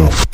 enough